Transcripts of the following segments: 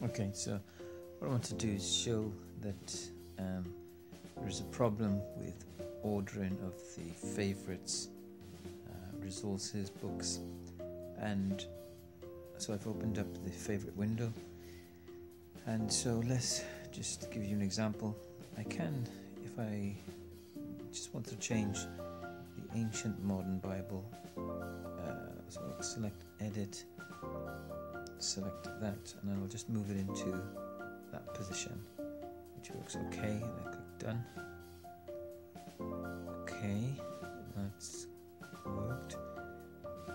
Okay, so what I want to do is show that um, there is a problem with ordering of the favorites, uh, resources, books, and so I've opened up the favorite window. And so let's just give you an example. I can, if I just want to change the ancient modern Bible, uh, so select edit select that and I'll just move it into that position which looks okay and I click done. Okay that's worked.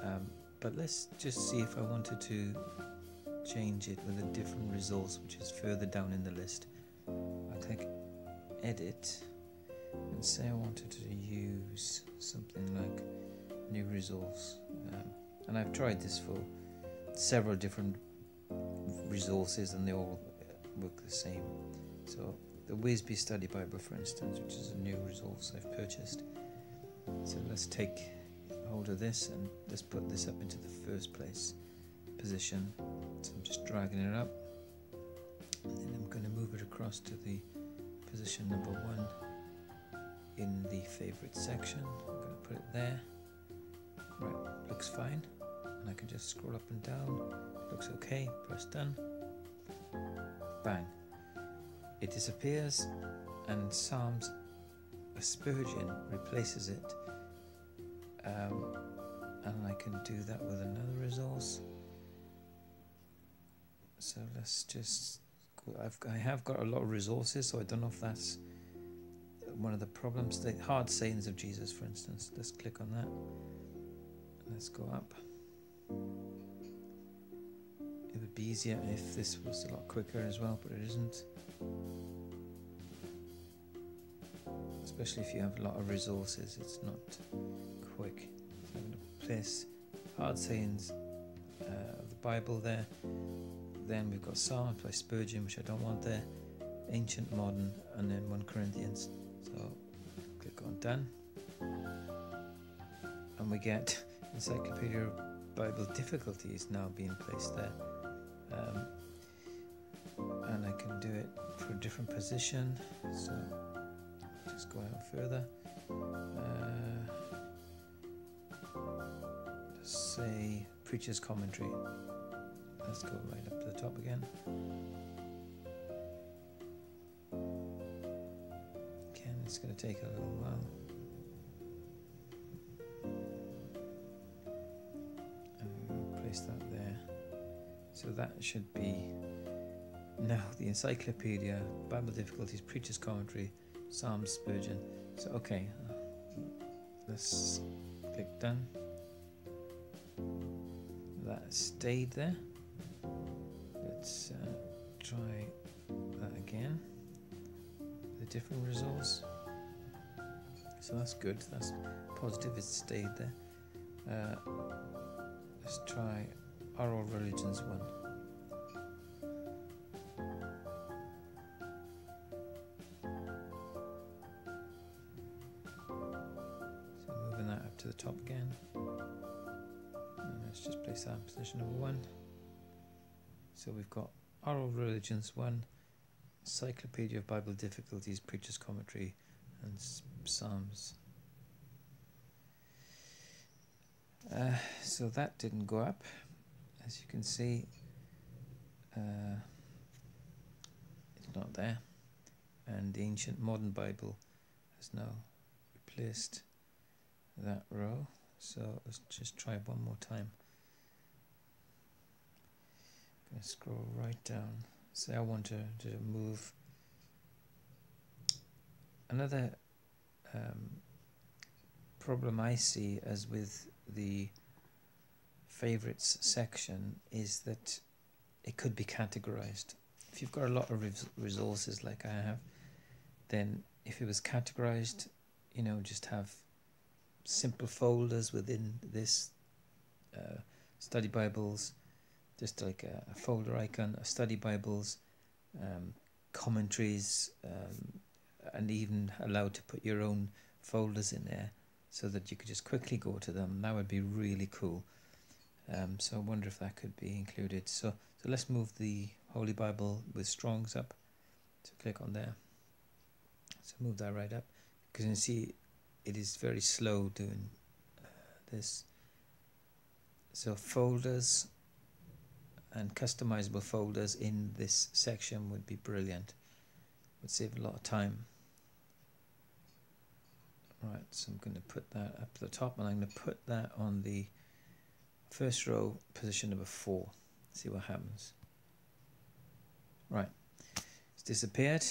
Um, but let's just see if I wanted to change it with a different resource which is further down in the list. I click edit and say I wanted to use something like new resource. Um, and I've tried this for several different resources and they all work the same. So the Wiersbe Study Bible, for instance, which is a new resource I've purchased. So let's take hold of this and let's put this up into the first place position. So I'm just dragging it up and then I'm going to move it across to the position number one in the favorite section. I'm going to put it there. Right, looks fine and I can just scroll up and down. Looks okay press done. Bang. It disappears and Psalms Spurgeon replaces it. Um, and I can do that with another resource. So let's just. I've, I have got a lot of resources so I don't know if that's one of the problems the hard sayings of Jesus for instance. Let's click on that. Let's go up it would be easier if this was a lot quicker as well, but it isn't. Especially if you have a lot of resources, it's not quick. So I'm going to place hard sayings uh, of the Bible there. Then we've got Psalms by Spurgeon, which I don't want there. Ancient, modern, and then 1 Corinthians. So click on done. And we get Encyclopedia Bible difficulties now being placed there. Um, and I can do it for a different position. So just go out further. Uh, say preacher's commentary. Let's go right up to the top again. Again, it's going to take a little while. That there. So that should be now the encyclopedia, Bible difficulties, preacher's commentary, Psalms, Spurgeon. So okay, let's click done. That stayed there. Let's uh, try that again. The different results. So that's good. That's positive. It stayed there. Uh, Let's try our All Religions One? So moving that up to the top again. And let's just place that in position number one. So we've got our All Religions One, Encyclopedia of Bible Difficulties, Preacher's Commentary, and Psalms. So that didn't go up. As you can see, uh, it's not there. And the ancient modern Bible has now replaced that row. So let's just try one more time. I'm going to scroll right down. Say I want to, to move another um, problem I see as with the favorites section is that it could be categorized. If you've got a lot of resources like I have, then if it was categorized, you know, just have simple folders within this uh, study Bibles, just like a, a, folder icon, a study Bibles, um, commentaries, um, and even allowed to put your own folders in there so that you could just quickly go to them. That would be really cool. Um, so I wonder if that could be included. So so let's move the Holy Bible with Strong's up. So click on there. So move that right up. Because you can see it is very slow doing uh, this. So folders and customizable folders in this section would be brilliant. Would save a lot of time. Right, so I'm going to put that up the top and I'm going to put that on the first row, position number four. See what happens. Right, it's disappeared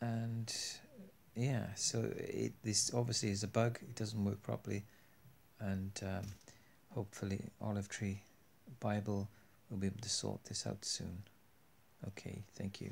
and yeah, so it this obviously is a bug. It doesn't work properly and um, hopefully Olive Tree Bible will be able to sort this out soon. Okay, thank you.